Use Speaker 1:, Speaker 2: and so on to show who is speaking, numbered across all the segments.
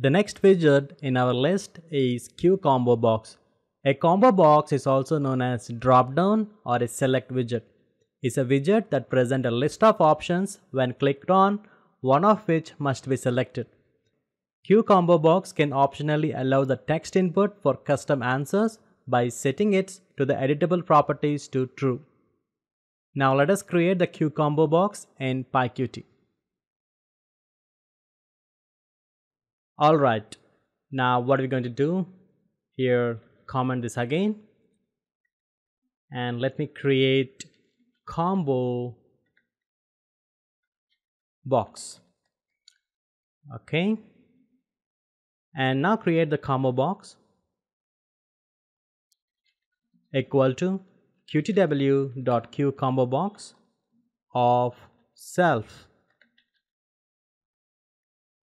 Speaker 1: The next widget in our list is QComboBox. A combo box is also known as drop down or a select widget. It's a widget that presents a list of options when clicked on, one of which must be selected. QComboBox can optionally allow the text input for custom answers by setting it to the editable properties to true. Now let us create the QComboBox in PyQt. Alright, now what are we going to do? Here comment this again. And let me create combo box. Okay. And now create the combo box equal to qtw.QComboBox of self.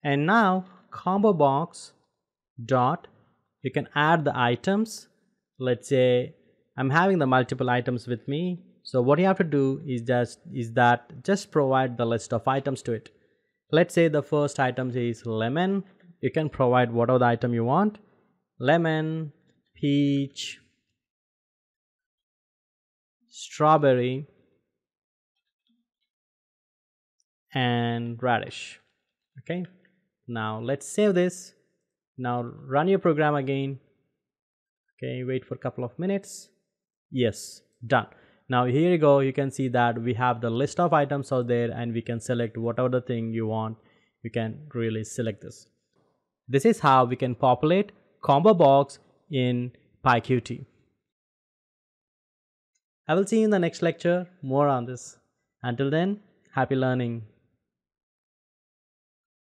Speaker 1: And now combo box dot you can add the items. Let's say I'm having the multiple items with me. So what you have to do is just is that just provide the list of items to it. Let's say the first item is lemon. You can provide whatever the item you want. Lemon peach strawberry and radish. Okay now let's save this. Now run your program again. Okay wait for a couple of minutes. Yes done. Now here you go. You can see that we have the list of items out there and we can select whatever the thing you want. You can really select this. This is how we can populate combo box in PyQt. I will see you in the next lecture. More on this. Until then, happy learning.